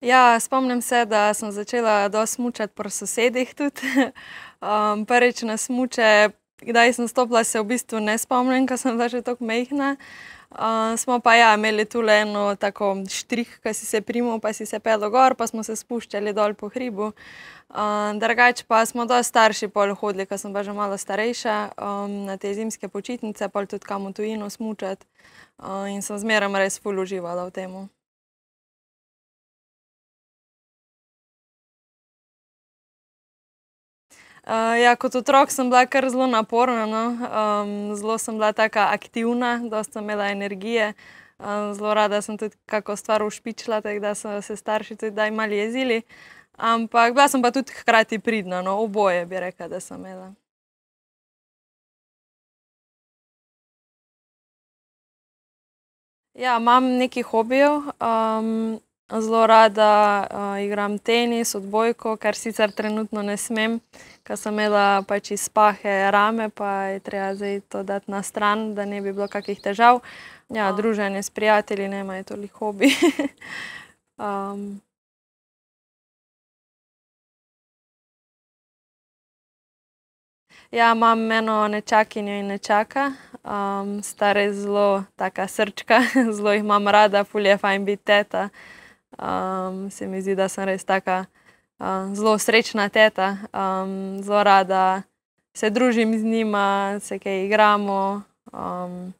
Ja, spomnim se, da sem začela dosti smučati pri sosedih tudi. Um, prvič na smuče, kdaj sem stopila, se v bistvu ne spomnim, ker sem bila že tako majhna. Uh, smo pa ja, imeli tule eno tako štrih, ki si se primal, pa si se pel gor, pa smo se spuščali dol po hribu. Uh, drugače pa smo dosti starši pol hodili, ker sem pa že malo starejša, um, na te zimske počitnice, pol tudi kam v tujino smučati. Uh, in sem zmeraj res ful uživala v tem. Uh, ja, kot otrok sem bila kar zelo naporna, no. um, zelo sem bila taka aktivna, dosta sem imela energije. Um, zelo rada sem tudi kako stvar ušpičila, tako da so se starši tudi kdaj malo jezili. Ampak bila sem pa tudi hkrati pridna, no, oboje bi rekla, da sem imela. Ja, imam nekaj hobijev. Um, zelo rada uh, igram tenis, odbojko, kar sicer trenutno ne smem, ker sem imela pač iz pahe rame, pa je treba zdaj to dati na stran, da ne bi bilo kakih težav. Ja, druženje s prijatelji, ne, je tole hobi. um, Ja, imam eno nečakinjo in nečaka. Um, sta res zelo taka srčka, zelo jih imam rada, ful je fajn biti teta. Um, se mi zdi, da sem res taka uh, zelo srečna teta. Um, zelo rada se družim z njima, se kaj igramo um,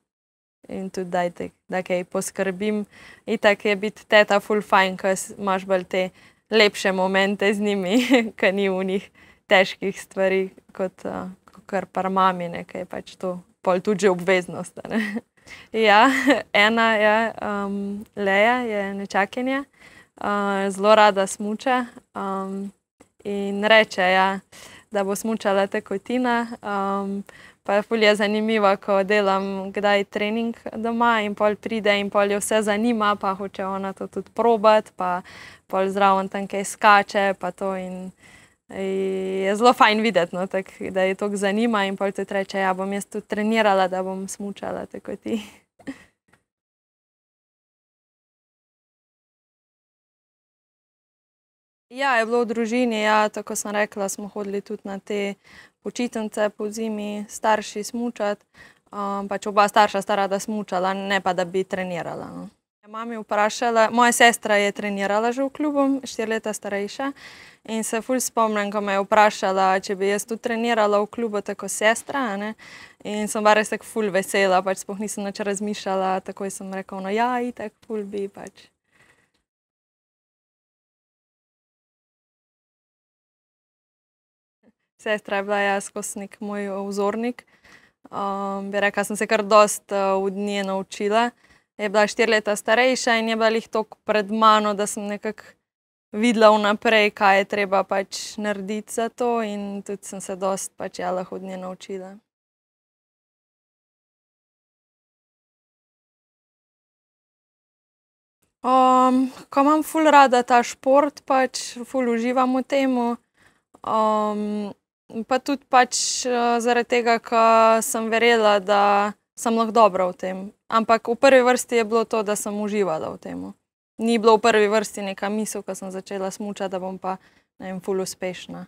in tudi dajte, da kaj poskrbim. Itak je biti teta ful fajn, ker imaš bolj te lepše momente z njimi, ker ni v njih težkih stvari kot uh, kar par mami, ne, ker je pač to pol tudi že obveznost, ne. Ja, ena je, um, Leja je nečakinja, uh, zelo rada smuča, in reče, ja, da bo smučala tako kot Tina. Pa je ful je zanimivo, ko delam kdaj trening doma in pol pride in pol jo vse zanima, pa hoče ona to tudi probati, pa pol zraven tam kaj skače pa to in je zelo fajn videti, no, tako da je toliko zanima in pol tudi reče: "Ja, bom jaz tudi trenirala, da bom smučala tako ti." Ja, je bilo v družini, ja, tako sem rekla, smo hodili tudi na te počitnice pozimi s starši smučat. pač oba starša sta rada smučala, ne pa da bi trenirala, no. Mami vprašala, moja sestra je trenirala že v klubu, štiri leta starejša, in se ful spomnim, ko me je vprašala, če bi jaz tudi trenirala v klubu tako sestra, ne. In sem bila res tako ful vesela, pač sploh nisem nič razmišljala, takoj sem rekla ono: "Ja, itak, ful bi pač." Sestra je bila, ja, skozi neki moj vzornik. bi rekla, sem se kar dosti od nje naučila. Je bila štiri leta starejša in je bila glih toliko pred mano, da sem nekako videla vnaprej, kaj je treba pač narediti za to, in tudi sem se dosti pač ja lahko od nje naučila. ke imam ful rada ta šport, pač ful uživam v tem. pa tudi pač zaradi tega, ke sem verjela, da sem lahko dobra v tem. Ampak v prvi vrsti je bilo to, da sem uživala v tem. Ni bilo v prvi vrsti neka misel, ko sem začela smučati, da bom pa, ne vem, ful uspešna.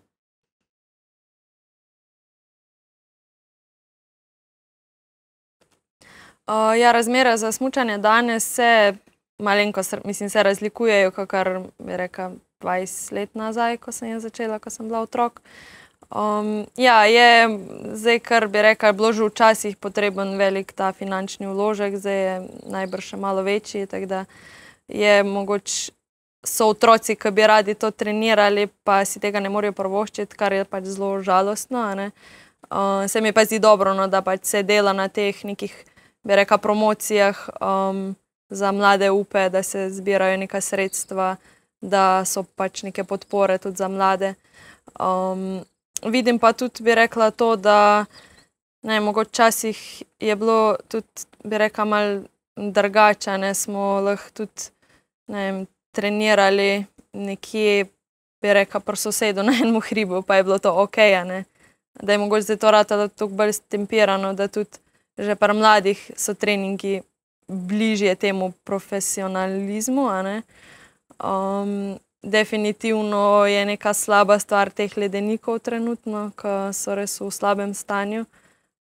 ja, razmere za smučanje danes se malenkost, mislim, se razlikujejo, kakor, bi rekla, dvajset let nazaj, ko sem jaz začela, ko sem bila otrok. Ja, je zdaj kar, bi rekla, bilo že včasih potreben velik ta finančni vložek, zdaj je najbrž še malo večji, tako da je mogoče so otroci, ke bi radi to trenirali, pa si tega ne morejo privoščiti, kar je pač zelo žalostno, ne. se mi pa zdi dobro, no, da pač se dela na teh nekih, bi rekla, promocijah, za mlade upe, da se zbirajo neka sredstva, da so pač neke podpore tudi za mlade. Vidim pa tudi, bi rekla, to, da, ne mogoče včasih je bilo tudi, bi rekla, malo drugače, ne, smo lahko tudi, ne vem, trenirali nekje, bi rekla, pri sosedu na enem hribu, pa je bilo to a ne. Da je mogoče zdaj to ratalo toliko bolj stempirano, da tudi že pri mladih so treningi bližje temu profesionalizmu. Um, definitivno je neka slaba stvar teh ledenikov trenutno, ki so res v slabem stanju.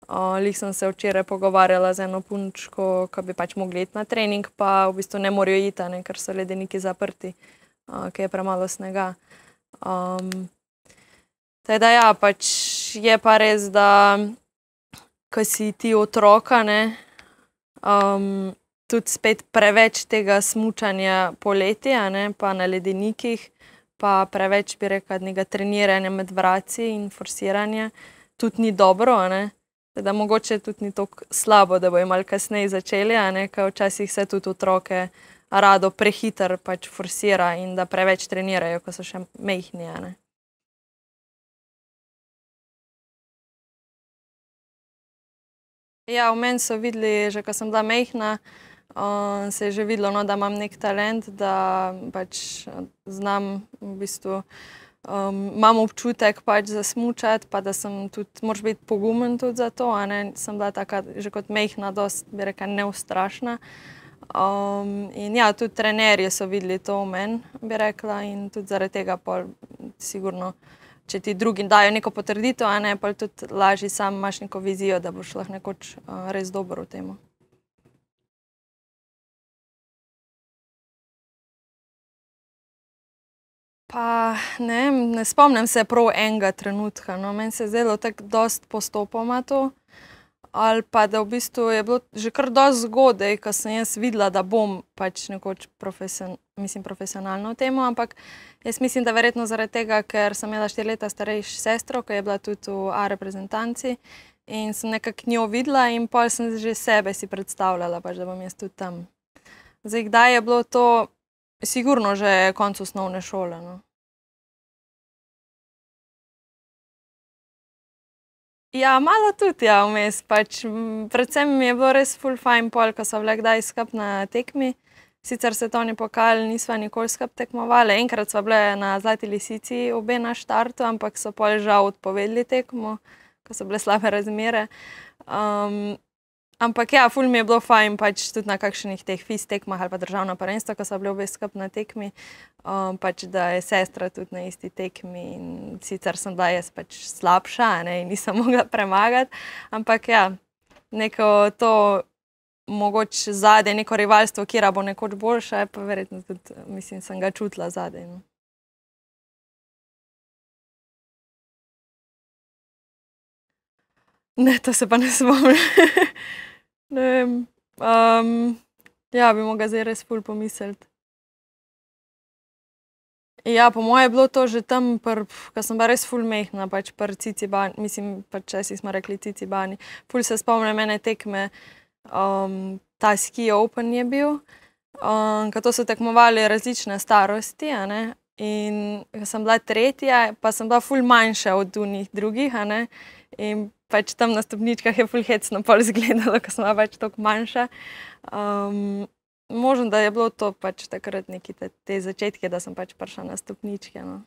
Uh, Lih sem se včeraj pogovarjala z eno punčko, ki bi pač mogli iti na trening, pa v bistvu ne morajo iti, ne, ker so ledeniki zaprti, uh, ker je premalo snega. Um, teda ja, pač je pa res, da ko si ti otroka, ne, um, tudi spet preveč tega smučanja poleti, ne, pa na ledenikih, pa preveč bi rekel, nekega treniranja med vraci in forsiranja, tudi ni dobro. Ne. Da mogoče tudi ni tako slabo, da bo imel kasneje začeli, ker včasih se tudi otroke rado prehiter pač forsira in da preveč trenirajo, ko so še mehni. Ja, v meni so videli, že ko sem bila mehna, uh, se je že videlo, no, da imam nek talent, da pač znam v bistvu. Um, imam občutek pač za smučati, pa da sem tudi, moraš biti pogumen tudi za to. Sem bila taka, že kot mehna, dosti, bi rekla, neustrašna. Um, in ja, tudi trenerji so videli to v meni, bi rekla, in tudi zaradi tega, pol, sigurno če ti drugi dajo neko potrditev, a ne pa tudi lažje sam imaš neko vizijo, da boš lahko nekoč uh, res dober v tem. Pa ne, ne spomnim se prav enega trenutka. No. Meni se je zdelo tako dosti postopoma to. Ali pa da v bistvu je bilo že kar dosti zgodaj, ko sem jaz videla, da bom pač nekoč profesion, mislim, profesionalno v tem. Ampak jaz mislim, da verjetno zaradi tega, ker sem imela štiri leta starejšo sestro, ki je bila tudi v A reprezentanci in sem nekako njo videla in pol sem že sebe si predstavljala, pač, da bom jaz tudi tam. Zdaj, kdaj je bilo to, sigurno že konc osnovne šole. No. Ja, malo tudi, ja, vmes. Pač, predvsem mi je bilo res full fajn pol, ko so bile kdaj skup na tekmi. Sicer se to ni pokal, nisva nikoli skup tekmovali. Enkrat sva bile na Zlati lisici obe na štartu, ampak so pol žal odpovedali tekmo, ko so bile slabe razmere. Um, Ampak ja, ful mi je bilo fajn, pač tudi na kakšnih teh fis tekmah ali pa državno prvenstvo, ko so bili obe skup na tekmi, um, pač da je sestra tudi na isti tekmi in sicer sem bila jaz pač slabša ne, in nisem mogla premagati, ampak ja, neko to mogoče zadej, neko rivalstvo, kjera bo nekoč boljša, pa verjetno tudi, mislim, sem ga čutila zadej. No. Ne, to se pa ne spomnim. ne vem. Um, ja, bi mogla zdaj res ful pomisliti. Ja, po moje je bilo to že tam, ko sem bila res ful mehna, pač pri Cicibani, mislim, pač časi smo rekli Cicibani. Ful se spomnim ene tekme, um, ta Ski Open je bil, um, ko so tekmovali različne starosti, ne, in sem bila tretja, pa sem bila ful manjša od drugih, ne, in pač tam na stopničkah je fulhecno pol izgledalo, ko smo pač tako manjša. Um, možno, da je bilo to pač takrat neki te, te začetke, da sem pač prišla na stopničke. No.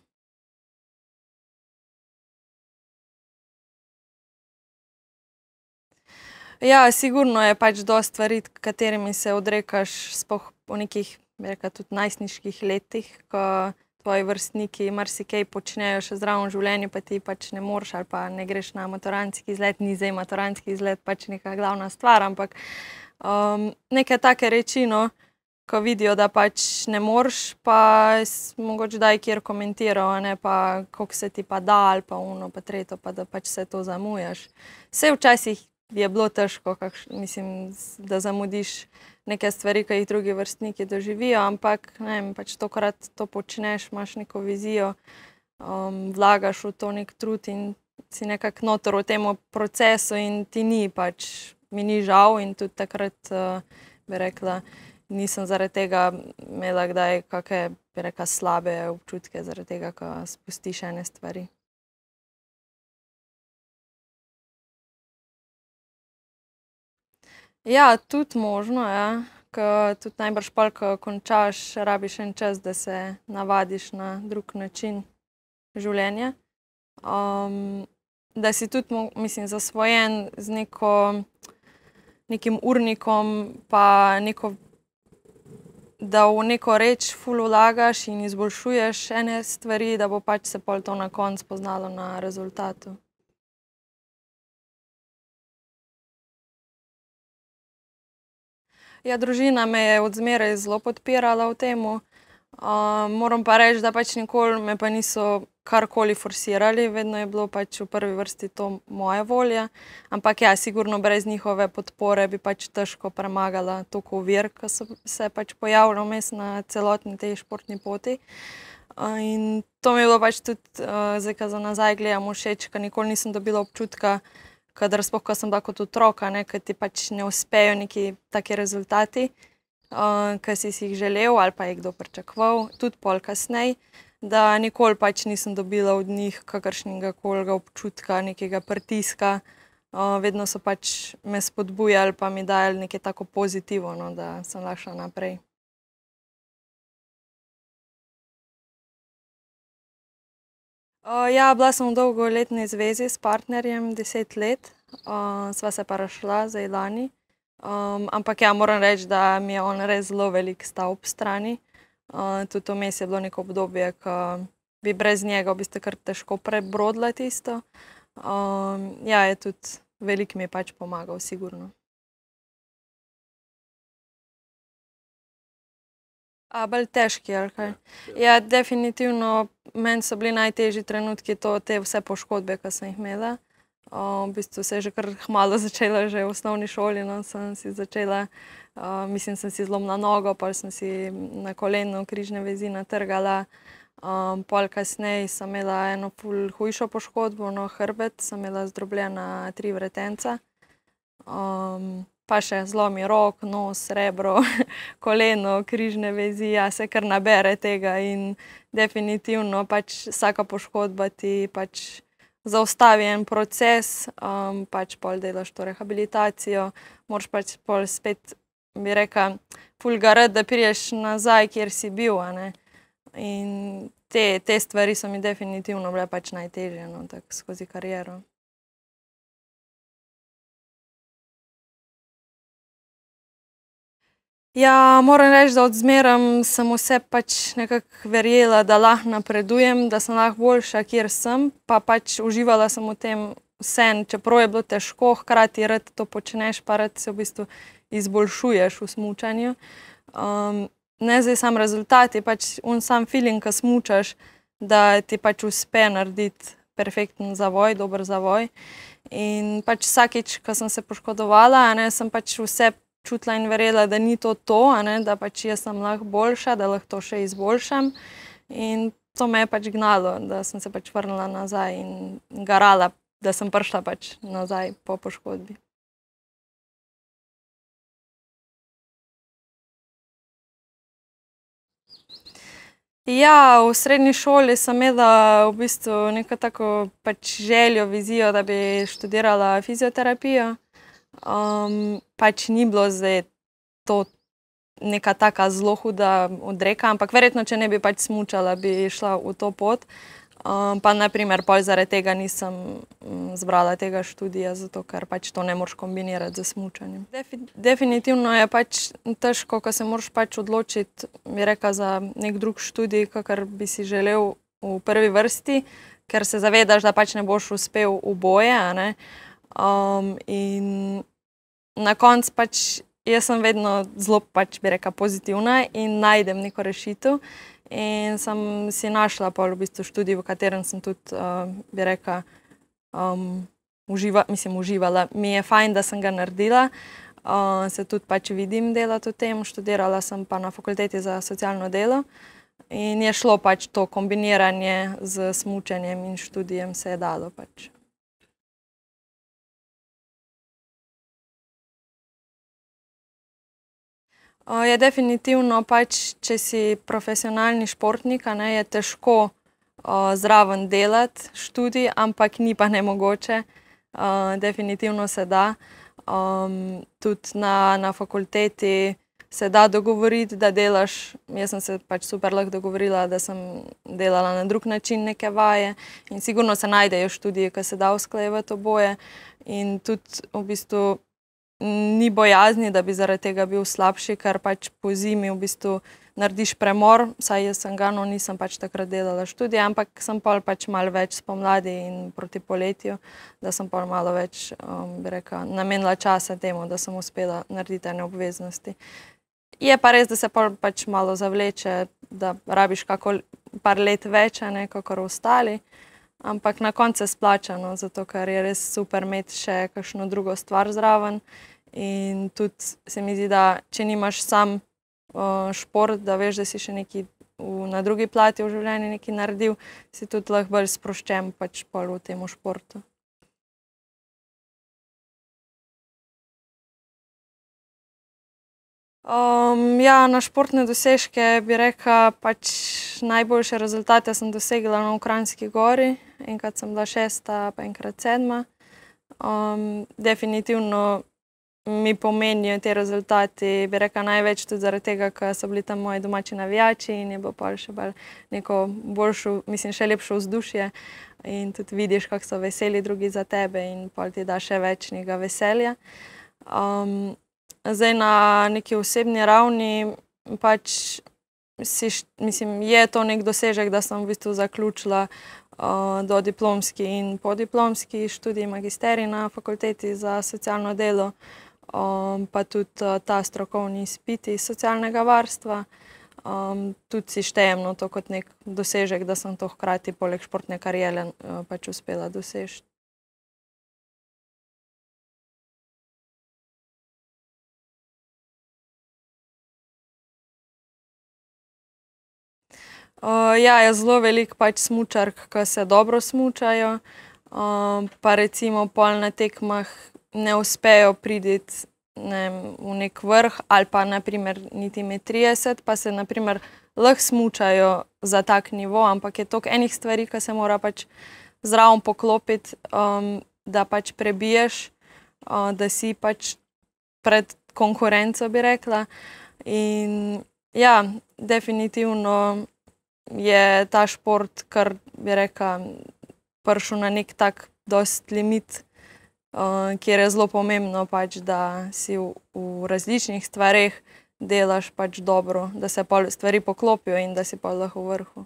Ja, sigurno je pač dosti stvari, katerimi se odrekaš, spoh po nekih, bi rekla, tudi najstniških letih, ko tvoji vrstniki marsikaj počnejo še zdravo v življenju, pa ti pač ne moreš ali pa ne greš na maturantski izlet, ni zdaj maturantski izlet pač neka glavna stvar, ampak um, neke take reči, no, ko vidijo, da pač ne moreš, pa mogoče daj kjer komentirajo, ne pa koliko se ti pa da ali pa uno, pa tretjo, pa da pač vse to zamujaš. Vse včasih je bilo težko, kakš, mislim, da zamudiš neke stvari, ki jih drugi vrstniki doživijo, ampak ne vem, pač tokrat to počneš, imaš neko vizijo, um, vlagaš v to nek trud in si nekako notor v tem procesu in ti ni pač, mi ni žal in tudi takrat uh, bi rekla, nisem zaradi tega imela kdaj kakšne, bi rekla, slabe občutke, zaradi tega, ko spustiš ene stvari. Ja, tudi možno, ja. Ker tudi najbrž pol, ko končaš, rabiš en čas, da se navadiš na drug način življenja. Um, da si tudi, mislim, zasvojen z neko, nekim urnikom, pa neko da v neko reč ful vlagaš in izboljšuješ ene stvari, da bo pač se pol to na koncu poznalo na rezultatu. Ja, družina me je od zmeraj zelo podpirala v tem. moram pa reči, da pač nikoli me pa niso karkoli forsirali, vedno je bilo pač v prvi vrsti to moja volja. Ampak ja, sigurno brez njihove podpore bi pač težko premagala toliko ovir, ke so se pač pojavile vmes na celotni tej športni poti. in to mi je bilo pač tudi, zdaj ke za nazaj gledam, všeč, ke nikoli nisem dobila občutka, kadar, sploh ko sem bila kot otrok, a ne, ke ti pač ne uspejo neki taki rezultati, ke si si jih želel ali pa je kdo pričakoval, tudi pol kasneje, da nikoli pač nisem dobila od njih kakršnegakoli občutka, nekega pritiska. vedno so pač me spodbujali pa mi dajali neko tako pozitivo, no, da sem lahko šla naprej. Ja, bila sem v dolgoletni zvezi s partnerjem deset let. sva se pa razšla zdaj lani. ampak ja, moram reči, da mi je on res zelo veliko stal ob strani. tudi vmes je bilo neko obdobje, ke bi brez njega v bistvu kar težko prebrodila tisto. ja, je tudi veliko mi je pač pomagal, sigurno. Bolj težki, ali kaj? Ja, definitivno meni so bili najtežji trenutki to, te vse poškodbe, ke sem jih imela. v bistvu se je že kar kmalu začelo, že v osnovni šoli, no, sem si začela, mislim, sem si zlomila nogo, pol sem si na kolenu križne vezi natrgala. pol kasneje sem imela eno hujšo poškodbo, no, hrbet, sem imela zdrobljena tri vretenca. Pa še zlomi rok, nos, rebro, koleno, križne vezi, ja, se kar nabere tega in definitivno pač vsaka poškodba ti pač zaustavi en proces, pač pol delaš to rehabilitacijo, moraš pač pol spet, bi rekla, ful garati, da prideš nazaj, kjer si bil, a ne. In te, te stvari so mi definitivno bile pač najtežje, no, tako skozi kariero. Ja, moram reči, da od zmeraj sem vse pač nekako verjela, da lahko napredujem, da sem lahko boljša, kjer sem, pa pač uživala sem v tem vseeno, čeprav je bilo težko, hkrati rad to počneš pa rad se v bistvu izboljšuješ v smučanju. ne zdaj samo rezultati, pač oni sam filing, ke smučaš, da ti pač uspe narediti perfekten zavoj, dober zavoj. In pač vsakič, ke sem se poškodovala, ne, sem pač vse čutila in verjela, da ni to to, ne, da pač jaz sem lahko boljša, da lahko to še izboljšam. In to me je pač gnalo, da sem se pač vrnila nazaj in garala, da sem prišla pač nazaj po poškodbi. Ja, v srednji šoli sem imela v bistvu neko tako pač željo, vizijo, da bi študirala fizioterapijo. Pač ni bilo zdaj to neka taka zelo huda odreka, ampak verjetno, če ne bi pač smučala, bi šla v to pot. pa na primer pol zaradi tega nisem, izbrala tega študija, zato ker pač to ne moreš kombinirati s smučanjem. definitivno je pač težko, ke se moraš pač odločiti, bi rekla, za neki drug študij, kakor bi si želel v prvi vrsti, ker se zavedaš, da pač ne boš uspel oboje, a ne. In na koncu pač jaz sem vedno zelo pač, bi rekla, pozitivna in najdem neko rešitev. In sem si našla pol v bistvu študij, v katerem sem tudi, bi rekla, mislim, uživala, mi je fajn, da sem ga naredila. se tudi pač vidim delati v tem, študirala sem pa na Fakulteti za socialno delo. In je šlo pač to kombiniranje s smučanjem in študijem se je dalo pač. Ja, definitivno pač, če si profesionalni športnik, ne, je težko, zraven delati študij, ampak ni pa nemogoče. definitivno se da. tudi na, na fakulteti se da dogovoriti, da delaš, jaz sem se pač super lahko dogovorila, da sem delala na drug način neke vaje. In sigurno se najdejo študiji, ke se da usklajevati oboje. In tudi v bistvu ni bojazni, da bi zaradi tega bil slabši, ker pač po zimi v bistvu narediš premor, saj jaz sem ga, no nisem pač takrat delala študije, ampak sem pol pač malo več spomladi in proti poletju, da sem pol malo več, um, bi rekla, namenila časa temu, da sem uspela narediti ene obveznosti. Je pa res, da se pol pač malo zavleče, da rabiš kako par let več, ne, kakor ostali, ampak na koncu je splačano, zato ker je res super imeti še kakšno drugo stvar zraven in tudi se mi zdi, da če nimaš sam šport, da veš, da si še neki v, na drugi plati v življenju nekaj naredil, si tudi lahko bolj sproščen pač pol v tem športu. Um, ja, na športne dosežke bi rekla, pač najboljše rezultate sem dosegla na Ukrajinski gori. Enkrat sem bila šesta, pa enkrat sedma. Um, definitivno mi pomenijo ti rezultati, bi rekla, največ tudi zaradi tega, ker so bili tam moji domači navijači in je bilo pa še bolj neko boljše, mislim, še lepše vzdušje. In tudi vidiš, kako so veseli drugi za tebe, in pol ti da še več njega veselja. Um, zdaj na neki osebni ravni pač si, mislim, je to nek dosežek, da sem v bistvu zaključila uh, do diplomski in podiplomski študij magisterij na fakulteti za socialno delo um, pa tudi uh, ta strokovni izpit iz socialnega varstva. Um, tudi si štejem no, to kot nek dosežek, da sem to hkrati, poleg športne kariere, uh, pač uspela doseči. Uh, ja, je zelo veliko pač smočark, ki se dobro smučajo, uh, pa recimo pol na tekmah ne uspejo priti ne, v nek vrh, ali pa naprimer niti med 30, pa se naprimer lahko smučajo za tak nivo, ampak je toliko enih stvari, ki se mora pač zraven poklopiti, um, da pač prebiješ, uh, da si pač pred konkurenco, bi rekla. In ja, definitivno je ta šport, kar bi rekla, prišel na nek tak dost limit kjer je zelo pomembno, pač, da si v, v različnih stvareh delaš pač dobro, da se stvari poklopijo in da si pa lahko v vrhu.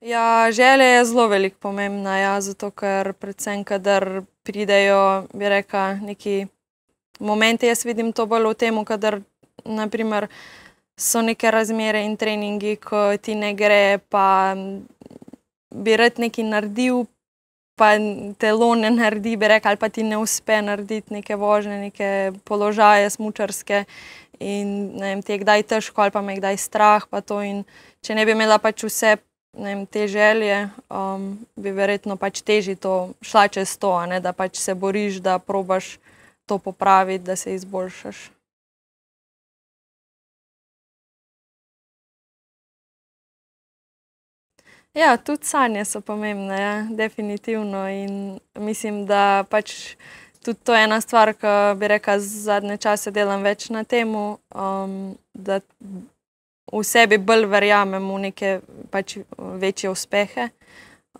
Ja, želja je zelo veliko pomembna, ja, zato ker predvsem, kadar pridejo, bi rekla, neki momenti, jaz vidim to bolj v tem, kadar naprimer so neke razmere in treningi, ko ti ne gre, pa bi rad nekaj naredil, pa telo ne naredi, bi rekel, ali pa ti ne uspe narediti neke vožnje, neke položaje smučarske. In vem, ti je kdaj težko, ali pa me kdaj strah. Če ne bi imela pač vse vem, te želje, um, bi verjetno pač teži to šla čez to, ne, da pač se boriš, da probaš to popraviti, da se izboljšaš. Ja, tudi sanje so pomembne, ja, definitivno. In mislim, da pač tudi to je ena stvar, ki bi rekla, zadnje čase delam več na tem, um, da v sebi bolj verjamem v neke pač večje uspehe,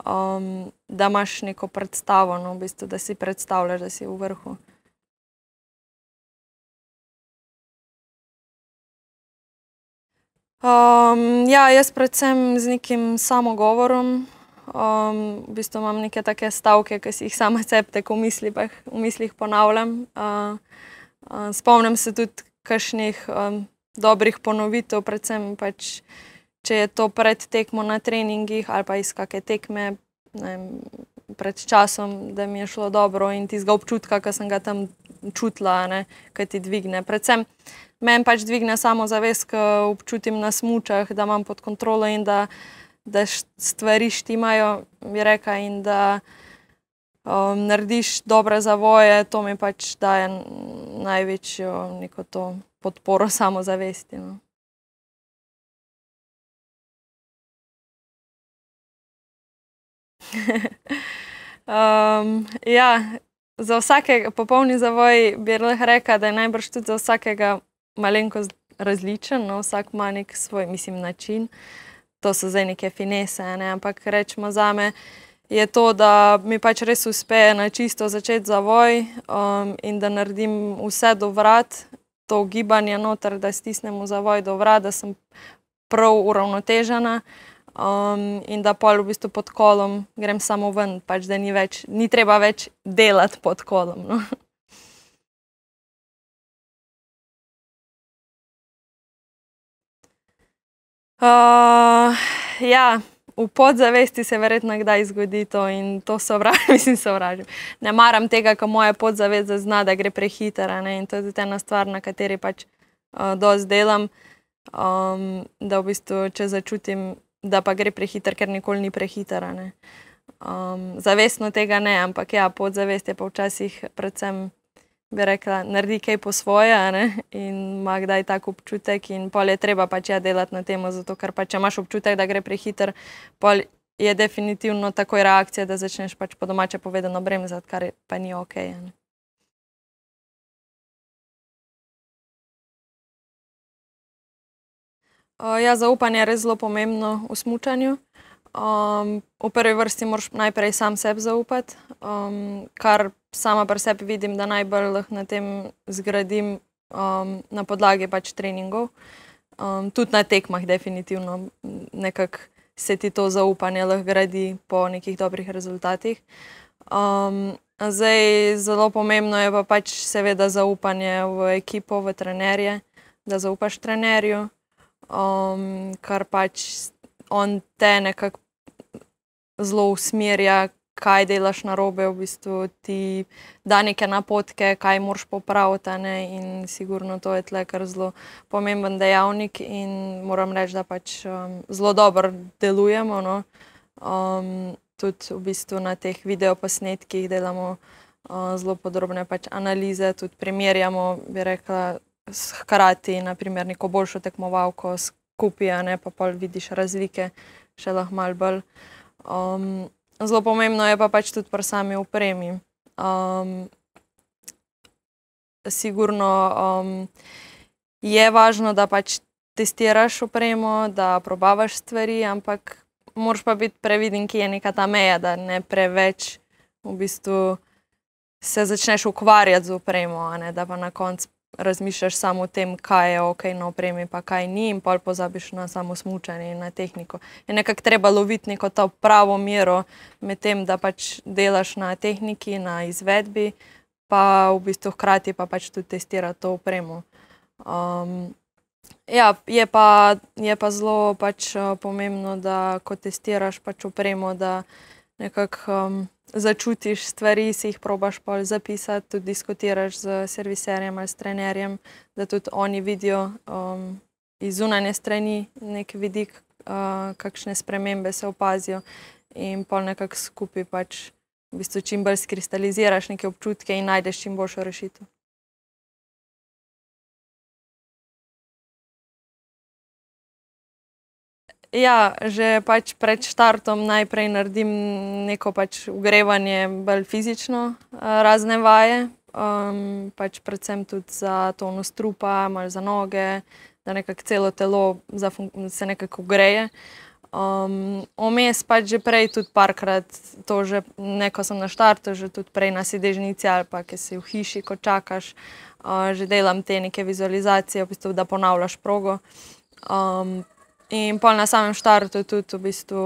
um, da imaš neko predstavo, no, v bistvu, da si predstavljaš, da si v vrhu. Um, ja, jaz predvsem z nekim samogovorom. Um, v bistvu imam neke take stavke, ki si jih sama sebi tako v mislih, v mislih ponavljam. Uh, uh, spomnim se tudi kakšnih um, dobrih ponovitev, predvsem pač, če je to pred tekmo na treningih ali pa iz kakšne tekme vem, pred časom, da mi je šlo dobro in tistega občutka, ki sem ga tam čutila, ki ti dvigne. Predvsem, meni pač dvigne samo zavest, ko občutim na smučah, da imam pod kontrolo in da, da stvari štimajo, bi reka, in da um, narediš dobre zavoje, to mi pač daje največjo neko to podporo samozavesti. No. um, ja, za vsake popolni zavoj bi lahko rekla, da je najbrž tudi za vsakega malenkost različen, no, vsak ima nek svoj, mislim, način. To so zdaj neke finese, ne? ampak rečemo za me, je to, da mi pač res uspe na čisto začeti zavoj um, in da naredim vse do vrat, to gibanje noter, da stisnem zavoj do vrat, da sem prav uravnotežena. Um, in da pol v bistvu pod kolom grem samo ven, pač da ni, več, ni treba več delati pod kolom. No. Uh, ja, v podzavesti se verjetno kdaj zgodi to in to sovražim, mislim, sovražim. Ne maram tega, ko moja podzavest zazna, da gre prehitro. In to je tudi ena stvar, na kateri pač uh, dosti delam. Um, da v bistvu, če začutim da pa gre prehiter, ker nikoli ni prehiter. Um, zavestno tega ne, ampak ja, podzavest je pa včasih predvsem. Bi rekla, naredi kaj po svoje, ne? in ima kdaj tako občutek, in pol je treba pač ja delati na tem, zato ker pa če imaš občutek, da gre prehiter, pol je definitivno takoj reakcija, da začneš pač po domače povedano bremzati, kar pa ni ok. Ne? Ja, zaupanje je res zelo pomembno v smutku. Um, v prvi vrsti moraš najprej sam sebi zaupati, um, kar sama pri sebi vidim, da najbolj lahko na tem zgradim um, na podlagi pač treningov. Um, tudi na tekmah, definitivno, nekako se ti to zaupanje lahko gradi po nekih dobrih rezultatih. Um, zdaj, zelo pomembno je pa pač seveda zaupanje v ekipo, v trenerje, da zaupaš trenerju um, kar pač on te nekako zelo usmerja, kaj delaš na robe, v bistvu ti da neke napotke, kaj moraš popraviti. In sigurno to je tle kar zelo pomemben dejavnik in moram reči, da pač um, zelo dobro delujemo. No? Um, tudi v bistvu na teh videoposnetkih delamo uh, zelo podrobne pač analize, tudi primerjamo, bi rekla, hkrati naprimer, neko boljšo tekmovalko skupaj, ne pa pa vidiš razlike, še lahko malo bolj. Um, zelo pomembno je pa pač tudi pri sami upremi. Um, sigurno um, je važno, da pač testiraš upremo, da probavaš stvari, ampak moraš pa biti previden, ki je neka ta meja, da ne preveč v bistvu se začneš ukvarjati z upremo, da pa na koncu razmišljaš samo o tem, kaj je ok na opremi, pa kaj ni, in pol pozabiš na samo smutanje in na tehniko. Je nekako treba loviti neko to pravo mero med tem, da pač delaš na tehniki, na izvedbi, pa v bistvu hkrati pa pač tudi testirati to opremo. Um, ja, je pa, je pa zelo pač, uh, pomembno, da ko testiraš pač opremo, da nekako. Um, začutiš stvari, si jih probaš pol zapisati, tudi diskutiraš z serviserjem ali s trenerjem, da tudi oni vidijo um, iz zunanje strani nek vidik, uh, kakšne spremembe se opazijo in pol nekako skupaj pač v bistvu čim bolj skristaliziraš neke občutke in najdeš čim boljšo rešitev. Ja, že pač pred štartom najprej naredim neko pač ugrevanje, bolj fizično, razne vaje, um, pač predvsem tudi za tonus trupa, malo za noge, da nekako celo telo se nekako ugreje. Um, Omes pač že prej tudi parkrat, to že neko sem na štartu, že tudi prej na sedežnici ali pa, ki si v hiši, ko čakaš, uh, že delam te neke vizualizacije, v bistvu, da ponavljaš progo. Um, In pol na samem štartu, tudi v bistvu,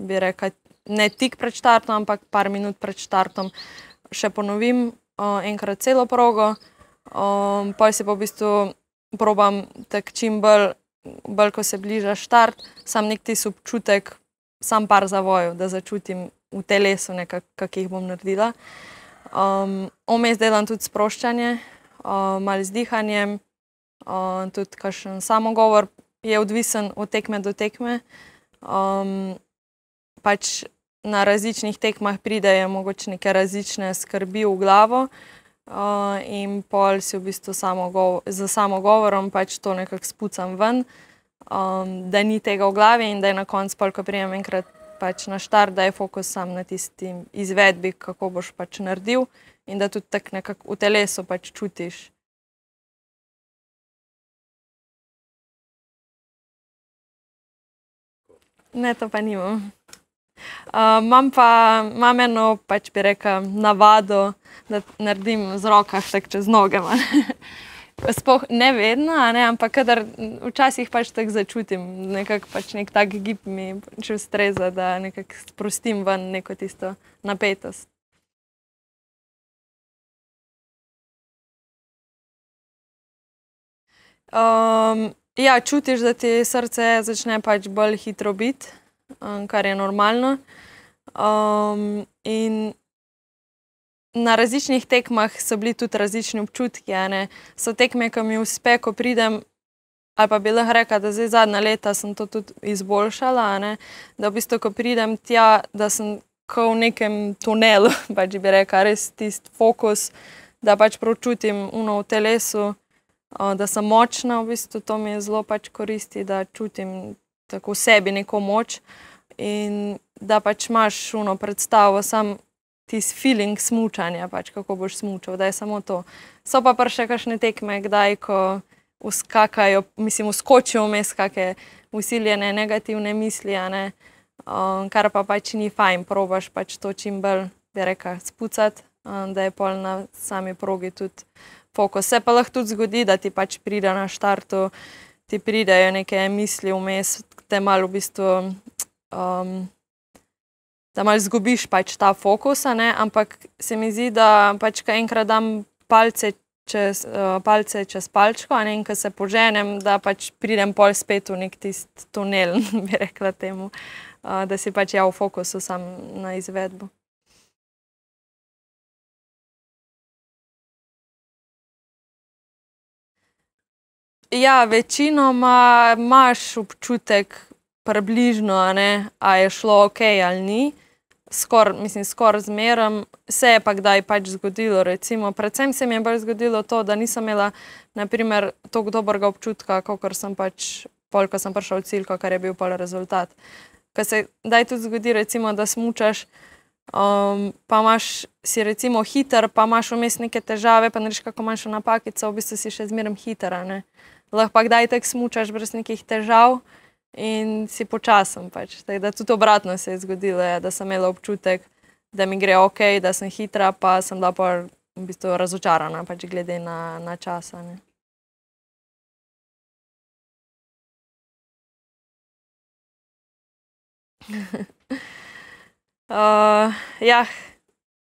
bi rekel, ne tik pred štartom, ampak par minut pred štartom, še ponovim uh, enkrat celo progo. Um, pol si pa v bistvu probam tak čim bolj, bolj ko se bliža štart, sam nek ti občutek, sam par zavojev, da začutim v telesu, kak jih bom naredila. Um, Omes delam tudi sproščanje, uh, malo z dihanjem, uh, tudi kakšen samogovor je odvisen od tekme do tekme. Um, pač na različnih tekmah pridejo mogoče neke različne skrbi v glavo, uh, in pol si v bistvu samo za samo govorom pač to nekako spucam ven, um, da ni tega v glavi in da je na koncu, pol, ko prijem enkrat pač na štart, da je fokus sam na tisti izvedbi, kako boš pač naredil, in da tudi tako nekako v telesu pač čutiš. Ne, to pa nimam. Uh, imam pa imam eno, pač bi rekel, navado, da naredim z rokah tako čez noge. Spoh, ne vedno, ne, ampak kadar včasih pač tako začutim, nekako pač nek tak gib mi pač ustreza, da nekako sprostim ven neko tisto napetost. Um, ja, čutiš, da ti srce začne pač bolj hitro biti, um, kar je normalno. Um, na različnih tekmah so bili tudi različni občutki. So tekme, ki mi uspe, ko pridem, ali pa bi lahko rekla, da zdaj zadnja leta sem to tudi izboljšala. Da v bistvu, ko pridem tja, da sem v nekem tunelu, pač bi rekla, res tisti fokus, da pač pročutim uno v telesu, da sem močna, v bistvu to mi je zelo pač koristi, da čutim tako v sebi neko moč. In da pač imaš uno predstavo, samo tisti feeling smutanja, pač, kako boš smučal, da je samo to. So pa pa še kakšne tekme, kdaj, ko uskakajo, mislim, uskočijo vmes kakšne usiljene negativne misli, um, kar pa pač ni fajn, probaš pač to čim bolj, bi rekel, spucati, um, da je pol na sami progi tudi fokus. Se pa lahko tudi zgodi, da ti pač pride na štartu, ti pridejo neke misli vmes, te malo v bistvu. Um, da malo izgubiš pač ta fokus, ampak se mi zdi, da pač kaj enkrat dam palce čez, uh, palce čez palčko ne, in ko se poženem, da pač pridem pol spet v nek tisti tunel, bi rekla temu, uh, da si pač ja v fokusu sam na izvedbo. Ja, večinoma imaš občutek, približno, a je šlo ok ali ni skoraj, mislim, skoraj zmeraj, se je pa kdaj pač zgodilo. Recimo. Predvsem se mi je bolj zgodilo to, da nisem imela naprimer tako dobrega občutka, kot sem pač, pol, ko sem prišel v cilj, kar je bil pol rezultat. Ker se kdaj tudi zgodi, recimo, da smučaš, um, pa imaš si recimo hiter, pa imaš vmes neke težave, pa narediš kako manjšo napakico, v bistvu si še zmeraj hiter. Lahko pa kdaj tek smučaš brez nekih težav in si počasen. Pač. Da tudi obratno se je zgodilo, je, da sem imela občutek, da mi gre ok, da sem hitra, pa sem bila pa v bistvu razočarana, pač glede na, na čas. uh, ja,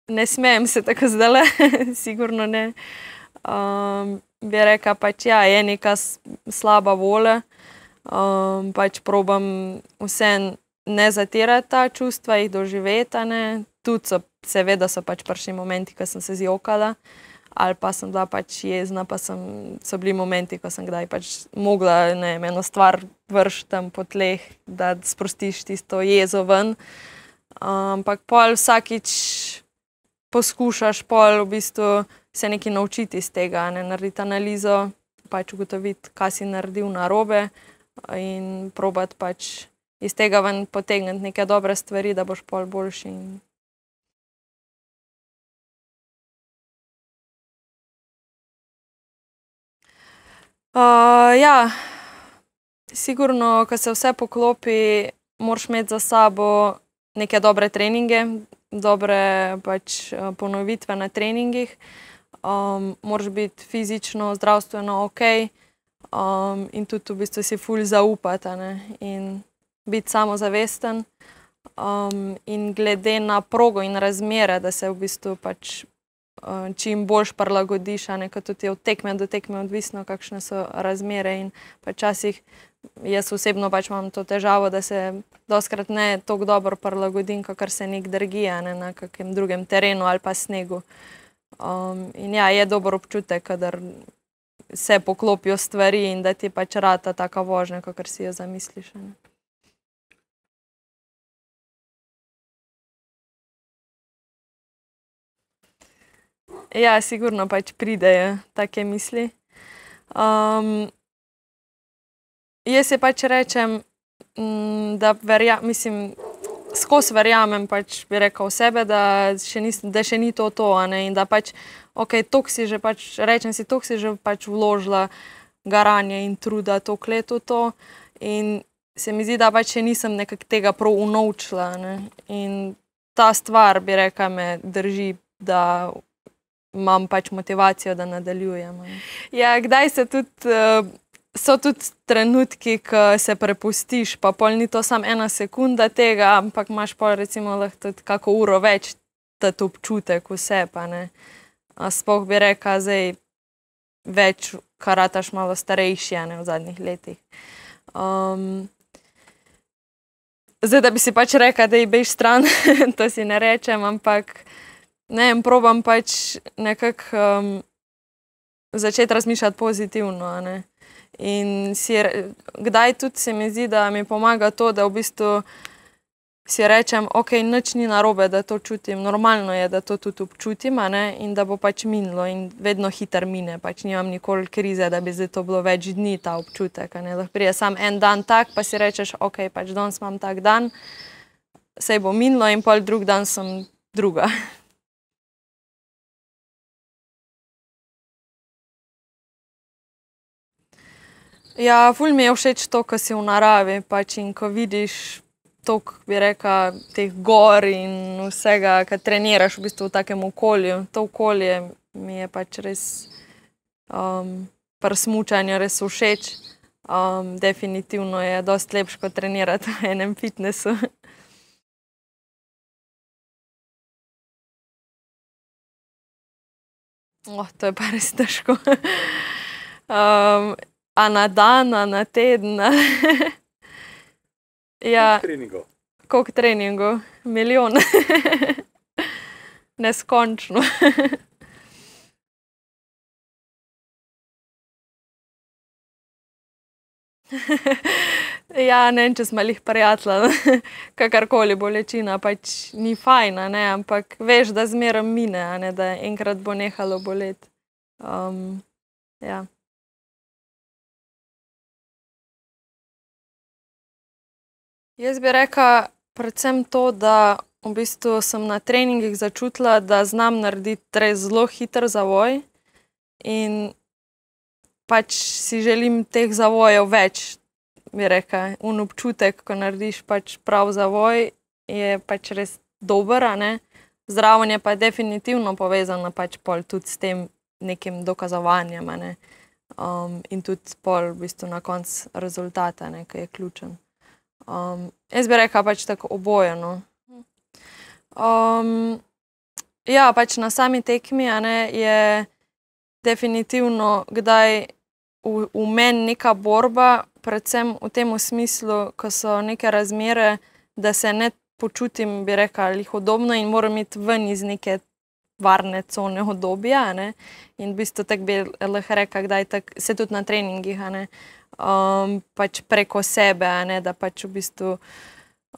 ne smejem se tako zdaj, sigurno ne. Um, bi rekla, pač ja, je neka slaba volja um, pač probam vse ne zatirati ta čustva, jih doživeti. Tudi so, seveda, so pač prišli momenti, ko sem se zjokala, ali pa sem bila pač jezna, pa sem, so bili momenti, ko sem kdaj pač mogla ne, eno stvar vršiti po tleh, da sprostiš tisto jezo ven. Ampak um, pol vsakič poskušaš, pol v bistvu se nekaj naučiti iz tega, ne narediti analizo, pač ugotoviti, kaj si naredil na robe in probat pač iz tega ven potegniti neke dobre stvari, da boš pol boljši. Uh, ja, sigurno, ko se vse poklopi, moraš imeti za sabo neke dobre treninge, dobre pač ponovitve na treningih. Um, moraš biti fizično, zdravstveno ok, um, in tudi v bistvu si fulj zaupati in biti samozavesten. Um, in glede na progo in razmere, da se v bistvu pač, čim boljš prilagodiš, kot tudi od tekme do tekme, odvisno, kakšne so razmere. In včasih jaz osebno pač imam to težavo, da se doskrat ne tako dobro prilagodim, kot se nek drgija ne, na kakem drugem terenu ali pa snegu. Um, in ja, je dober občutek, kadar se poklopijo stvari in da ti pač rata taka vožnja, kot si jo zamisliš. Ne. Ja, sigurno pač pridejo take misli. Um, jaz si pač rečem, da verjamem, mislim, skozi verjamem, pač bi rekel sebe, da še, nis, da še ni to to. In da pač, ok, to si že pač, rečem si, to si že pač vložila garanje in truda to kleto to. In se mi zdi, da pač še nisem nekako tega prav unovčila. Ne? In ta stvar, bi rekla, me drži, da imam pač motivacijo, da nadaljujem. Ne? Ja, kdaj se tudi. Uh, So tudi trenutki, ko se prepustiš, pa pol ni to samo ena sekunda tega, ampak imaš pa recimo lahko tudi kako uro več ta občutek vse. Sploh bi rekel, zdaj več karataš malo starejši, ne v zadnjih letih. Um, zdaj, da bi si pač rekel, da je bejš stran, to si ne rečem, ampak ne vem, probam pač nekako um, začeti razmišljati pozitivno. In si, kdaj tudi se mi zdi, da mi pomaga to, da v bistvu si rečem, ok, nič ni narobe, da to čutim, normalno je, da to tudi občutim in da bo pač minilo in vedno hitro mine, pač nimam nikoli krize, da bi zdaj to bilo več dni ta občutek. Lahko prije sam en dan tak, pa si rečeš, ok, pač danes imam tak dan, sej bo minilo in pol drug dan sem druga. Ja, ful mi je všeč to, ko si v naravi pač in ko vidiš toliko, bi rekel, teh gor in vsega, kar treniraš v bistvu v takem okolju. To okolje mi je pač res um, prsmučanje, res všeč. Um, definitivno je dosti lepše kot trenirati v enem fitnessu. Oh, to je pa res težko. Um, a na dan, a na teden. ja, koliko treningov? Milijon. Neskončno. ja, ne vem, če smo jih prijatelji, kakorkoli bolečina, pač ni fajna, ne? ampak veš, da zmeraj mine, ne? da enkrat bo nehalo boleti. Um, ja. Jaz bi rekla predvsem to, da v bistvu sem na treningih začutila, da znam narediti res zelo hiter zavoj in pač si želim teh zavojev več. Bi rekla, un občutek, ko narediš pač prav zavoj, je pač res dober. Zraven je pa definitivno povezano pač pol tudi s tem nekim dokazovanjem ne? um, in tudi pol v bistvu na koncu rezultata, ki je ključen. Um, jaz bi rekla pač tako obojeno. Um, ja, pač na sami tekmi ne, je definitivno kdaj v, v meni neka borba, predvsem v tem smislu, ko so neke razmere, da se ne počutim, bi rekla, hodobno in moram iti ven iz neke varne cone obdobja. In v bistvu tako bi lahko rekla, da se tudi na treningih um, pač preko sebe, ne, da pač v bistvu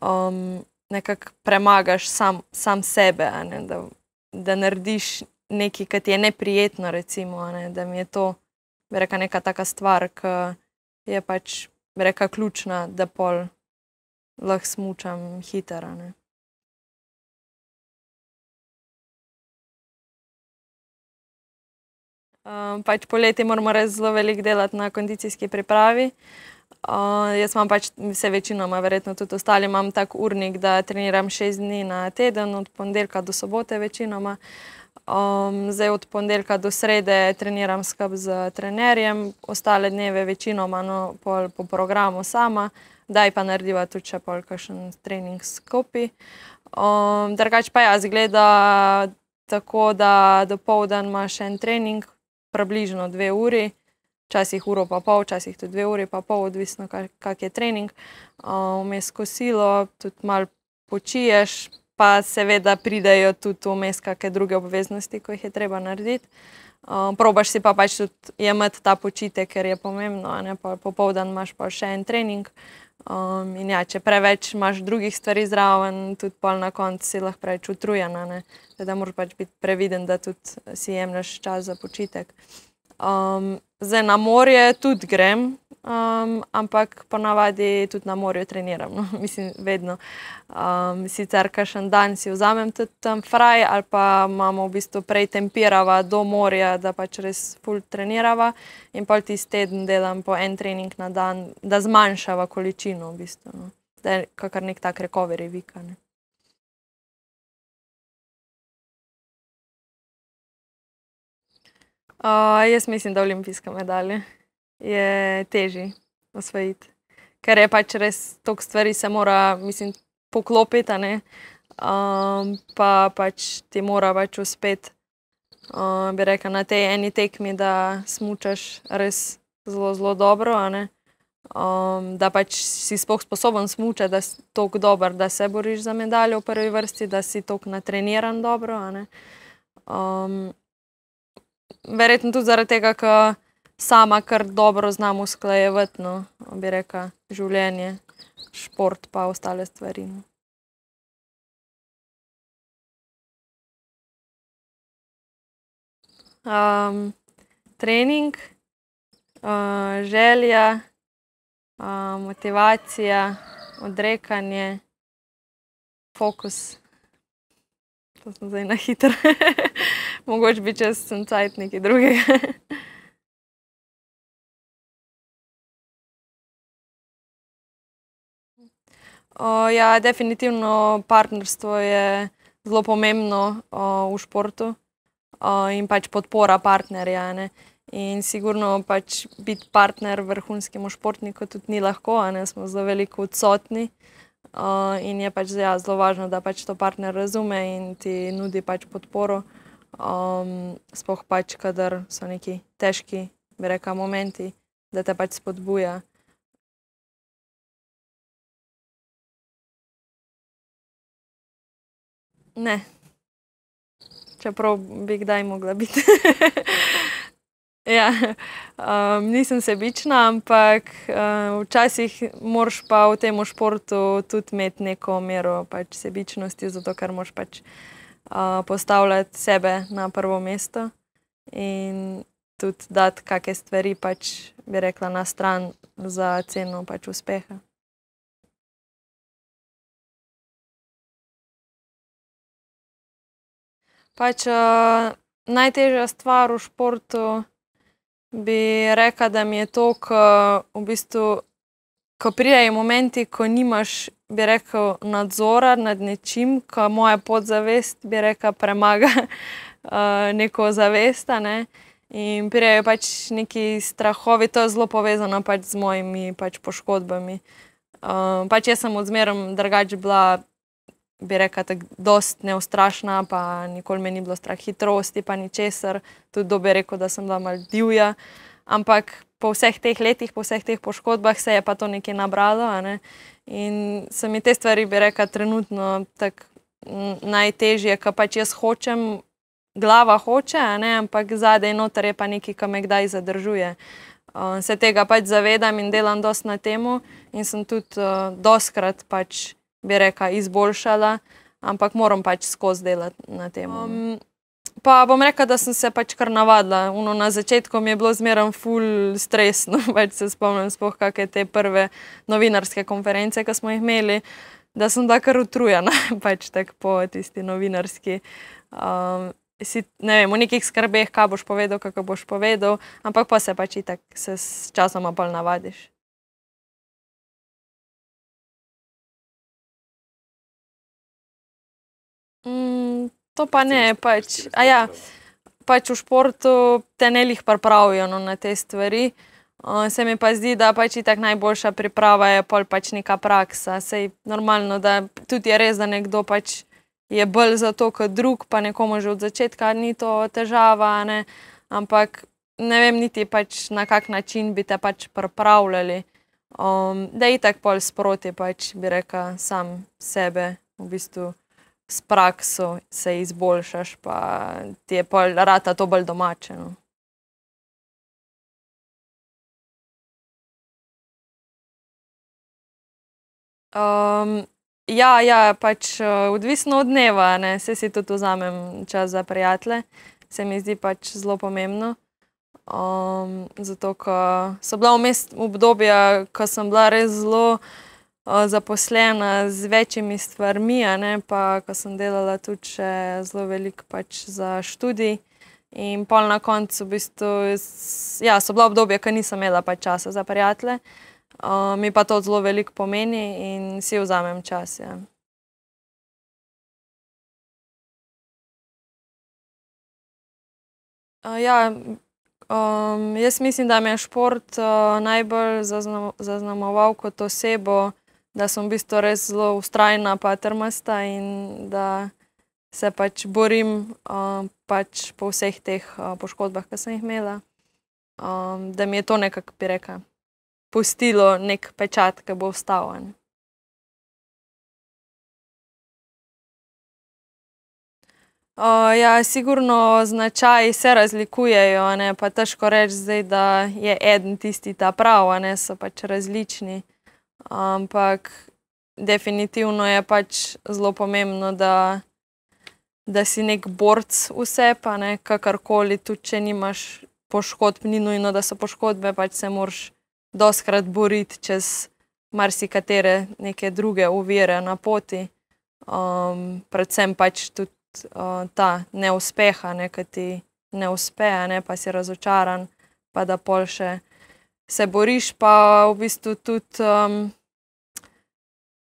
um, nekako premagaš sam, sam sebe, ne, da, da narediš nekaj, kar ti je neprijetno, recimo, ne, da mi je to reka, neka taka stvar, ki je pač reka, ključna, da pol lahko smučam hitro. Um, pač poleti moramo res zelo veliko delati na kondicijski pripravi. Uh, jaz imam pač vse večinoma, verjetno tudi ostali, imam tak urnik, da treniram šest dni na teden, od ponedeljka do sobote večinoma. Um, zdaj od ponedeljka do srede treniram skupaj z trenerjem, ostale dneve večinoma no, po, po programu sama, daj pa narediva tudi še pol kakšen trening skupaj. Um, drugač pa jaz gleda tako, da do povdan ima še en trening, približno dve uri, včasih uro pa pol, včasih tudi dve uri pa pol, odvisno kak je trening. Vmes uh, kosilo, tudi malo počiješ, pa seveda pridejo tudi vmes kakšne druge obveznosti, ko jih je treba narediti. Uh, probaš si pa pač tudi jemati ta počitek, ker je pomembno, pa popoldan imaš pa še en trening. Um, in ja, če preveč imaš drugih stvari zraven, tudi pol na koncu si lahko preveč utrujena. Da moraš pač biti previden, da tudi si jemliš čas za počitek. Um, zdaj na morje tudi grem, um, ampak ponavadi tudi na morju treniram, no. mislim, vedno. Um, sicer kakšen dan si vzamem tudi tam fraj ali pa imamo v bistvu prej tempirava do morja, da pač res ful trenirava in pol tisti teden delam po en trening na dan, da zmanjšava količino v bistvu, no. Da je kakor neki tak recovery week, a ne. jaz mislim, da olimpijska medalja. Je težje osvojiti. Ker je pač res toliko stvari se mora, mislim, poklopiti, ne. pa pač ti mora pač uspeti, bi rekla, na tej eni tekmi, da smučaš res zelo, zelo dobro, ne. da pač si sploh sposoben smučati, da si toliko dober, da se boriš za medaljo v prvi vrsti, da si toliko natreniran dobro, ne. verjetno tudi zaradi tega, ke sama kar dobro znam usklajevati, no, bi rekla, življenje, šport pa ostale stvari. trening, želja, motivacija, odrekanje, fokus. To sem zdaj na hitro. Mogoče bi čez en cajt nekaj drugega. ja, definitivno partnerstvo je zelo pomembno, v športu. in pač podpora partnerja, ne. In sigurno pač biti partner vrhunskemu športniku tudi ni lahko, ne, smo zelo veliko odsotni. in je pač ja, zelo važno, da pač to partner razume in ti nudi pač podporo. sploh pač, kadar so neki težki, bi rekla, momenti, da te pač spodbuja. Ne. Čeprav bi kdaj mogla biti. Ja, nisem sebična, ampak, včasih moraš pa v tem športu tudi imeti neko mero pač sebičnosti, zato ker moraš pač, postavljati sebe na prvo mesto in tudi dati kake stvari pač, bi rekla, na stran za ceno pač uspeha. Pač, najtežja stvar v športu bi rekla, da mi je to, ke v bistvu, ko pridejo momenti, ko nimaš, bi rekel, nadzora nad nečim, ke moja podzavest, bi rekla, premaga, neko zavest, ne. In pridejo pač neki strahovi, to je zelo povezano pač z mojimi pač poškodbami. pač jaz sem od zmeraj drugače bila, bi rekla, tako dosti neustrašna pa nikoli me ni bilo strah hitrosti pa ničesar. Tudi kdo bi rekel, da sem bila malo divja. Ampak po vseh teh letih, po vseh teh poškodbah se je pa to nekaj nabralo, ne. In so mi te stvari, bi rekla, trenutno tako najtežje, ke pač jaz hočem, glava hoče, ne, ampak zadaj noter je pa nekaj, ke me kdaj zadržuje. se tega pač zavedam in delam dosti na tem in sem tudi, dostikrat pač, bi rekla, izboljšala, ampak moram pač skozi delati na tem. pa bom rekla, da sem se pač kar navadila, ono na začetku mi je bilo zmeraj ful stresno, pač se spomnim sploh kake te prve novinarske konference, ke smo jih imeli, da sem bila kar utrujena pač tako po tisti novinarski. si, ne vem, v nekih skrbeh, kaj boš povedal, kako boš povedal, ampak pol se pač itak se sčasoma pol navadiš. To pa ne, pač, pač v športu te ne glih pripravijo, no, na te stvari. se mi pa zdi, da pač itak najboljša priprava je pol pač neka praksa, saj normalno, da tudi je res, da nekdo pač je bolj za to ke drug pa nekomu že od začetka ni to težava, a ne, ampak ne vem niti pač, na kak način bi te pač pripravljali. da itak pol sproti pač, bi rekla, sam sebe v bistvu s prakso se izboljšaš pa ti je rata to bolj domače, no. ja, ja, pač, odvisno od dneva, ne, saj si tudi vzamem čas za prijatelje. Se mi zdi pač zelo pomembno. Um, zato, ker so bila vmes obdobja, ko sem bila res zelo uh, zaposlena z večjimi stvarmi, ne, pa ko sem delala tudi zelo veliko pač za študij. In pol na koncu, v bistvu, ja, so bila obdobja, ko nisem imela pač časa za prijatelje, uh, mi pa to zelo veliko pomeni in si vzamem čas. Ja. Uh, ja, um, jaz mislim, da me je šport uh, najbolj zaznamoval kot osebo, da sem v bistvu res zelo ustrajna, pa trmasta in da se pač borim uh, pač po vseh teh uh, poškodbah, ki sem jih imela. Um, da mi je to nekako, bi rekel, pustilo nek pečat, ki bo ostal. Uh, ja, sigurno značaji se razlikujejo, ne? pa težko reči, zdaj, da je eden tisti ta pravi, ne so pač različni. Ampak definitivno je pač zelo pomembno, da da si nek borc vse, pa ne kakorkoli, tudi če nimaš poškodb, ni nujno, da so poškodbe, pač se moraš doskrat boriti čez marsikatere neke druge uvire na poti. Um, predvsem pač tudi uh, ta neuspeha, ne, ki ti ne uspe, ne, pa si razočaran, pa da pol še se boriš, pa v bistvu tudi um,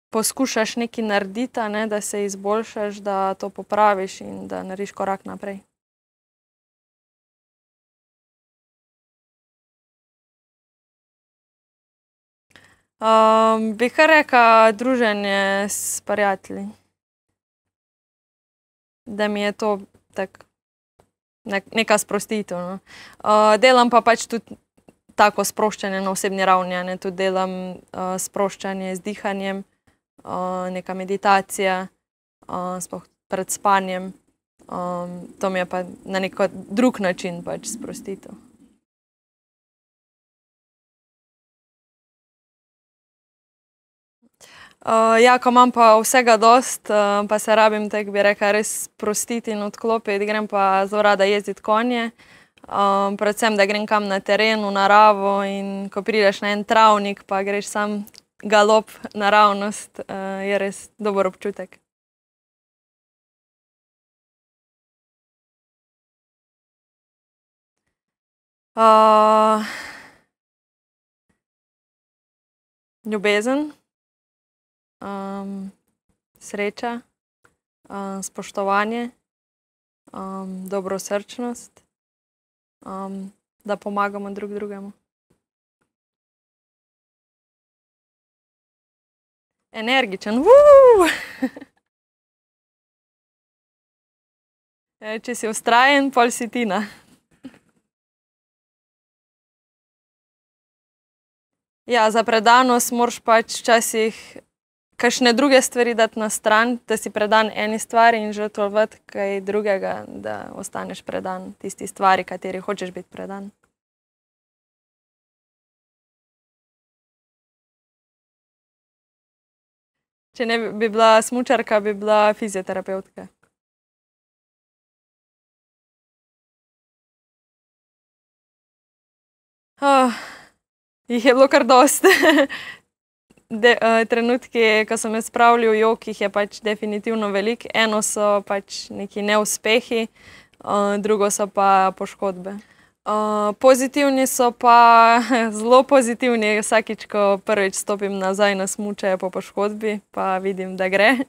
poskušaš nekaj narediti, ne, da se izboljšaš, da to popraviš in da narediš korak naprej. Um, bi kar rekla, druženje s prijatelji. Da mi je to tako neka sprostitev. No. Uh, delam pa pač tudi tako sproščanje na osebni ravni, tudi delam uh, sproščanje z dihanjem neka meditacija, sploh pred spanjem. Um, to mi je pa na nek drug način pač sprostitev. Uh, ja, ko imam pa vsega dost, uh, pa se rabim, tako bi rekel, res sprostiti in odklopiti, grem pa zelo rada jezditi konje. Um, predvsem, da grem kam na teren, v naravo in ko prideš na en travnik, pa greš sam galop, naravnost, uh, je res dober občutek. Uh, ljubezen, um, sreča, um, spoštovanje, um, dobrosrčnost, um, da pomagamo drug drugemu. energičen. E, če si ustrajen, pol si tina. Ja, za predanost moraš pač včasih kakšne druge stvari dati na stran, da si predan eni stvari in žrtvovati kaj drugega, da ostaneš predan tisti stvari, kateri hočeš biti predan. Če ne bi bila smučarka, bi bila fizioterapeutka. Oh, jih je bilo kar dosti. De, uh, trenutki, ko so me spravili v jog, jih je pač definitivno veliko. Eno so pač neki neuspehi, uh, drugo so pa poškodbe. Uh, pozitivni so pa zelo pozitivni, vsakič, ko prvič stopim nazaj na smuče po poškodbi, pa vidim, da gre.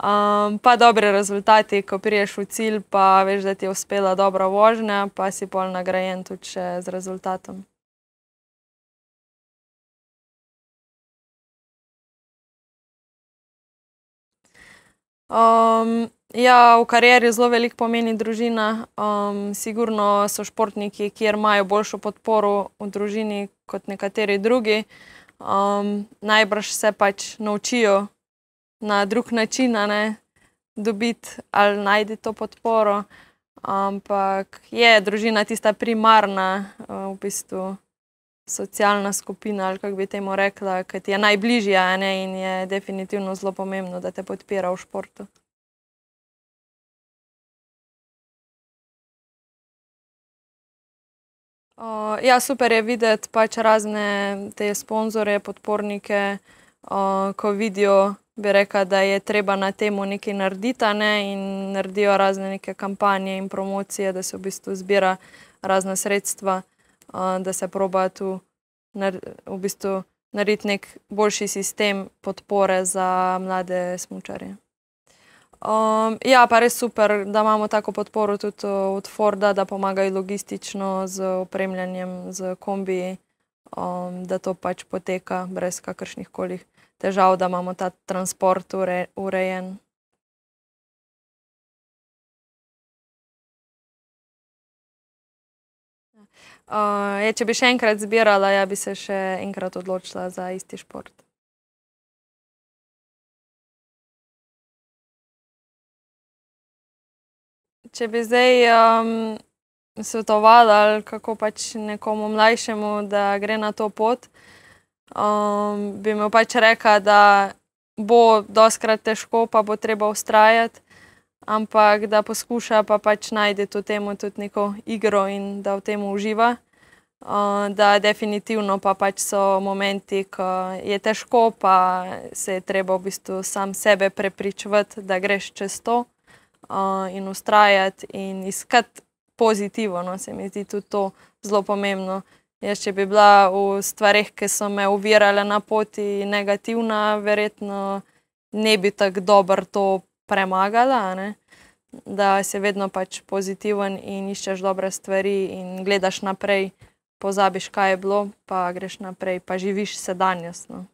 Um, pa dobre rezultati, ko priješ v cilj, pa veš, da ti je uspela dobra vožnja, pa si pol nagrajen tudi z rezultatom. Um, Ja, v karieri zelo veliko pomeni družina. Um, sigurno so športniki, kjer imajo boljšo podporo v družini kot nekateri drugi. Um, najbrž se pač naučijo na drug način, ne dobiti ali najti to podporo. Ampak je družina tista primarna, v bistvu socialna skupina, ali kako bi temu rekla, ki ti je najbližja ne, in je definitivno zelo pomembno, da te podpira v športu. Uh, ja, super je videti pač razne te sponzorje, podpornike, uh, ko vidijo, bi rekla, da je treba na tem nekaj narediti ne? in naredijo razne neke kampanje in promocije, da se v bistvu zbira razna sredstva, da se proba tu v bistvu narediti nek boljši sistem podpore za mlade smučarje. Um, ja, pa res super, da imamo tako podporo tudi od Forda, da pomagajo logistično z opremljanjem, z kombiji, um, da to pač poteka brez kakršnih koli težav, da imamo ta transport ure, urejen. Uh, je, če bi še enkrat zbirala, ja bi se še enkrat odločila za isti šport. Če bi zdaj um, svetovala, kako pač nekomu mlajšemu, da gre na to pot, um, bi mu pač rekla, da bo doskrat težko, pa bo treba ustrajati, ampak da poskuša pa pač najti v tem tudi neko igro in da v tem uživa. Uh, da, definitivno pa pač so momenti, ko je težko, pa se je treba v bistvu sam sebe prepričati, da greš čez to uh, in ustrajati in iskati pozitivno. No, se mi zdi tudi to zelo pomembno. Jaz, če bi bila v stvarih, ki so me uvirale na poti, negativna, verjetno ne bi tako dobro to premagala. Ne? Da si vedno pač pozitiven in iščeš dobre stvari in gledaš naprej, pozabiš, kaj je bilo, pa greš naprej, pa živiš sedanjost. No.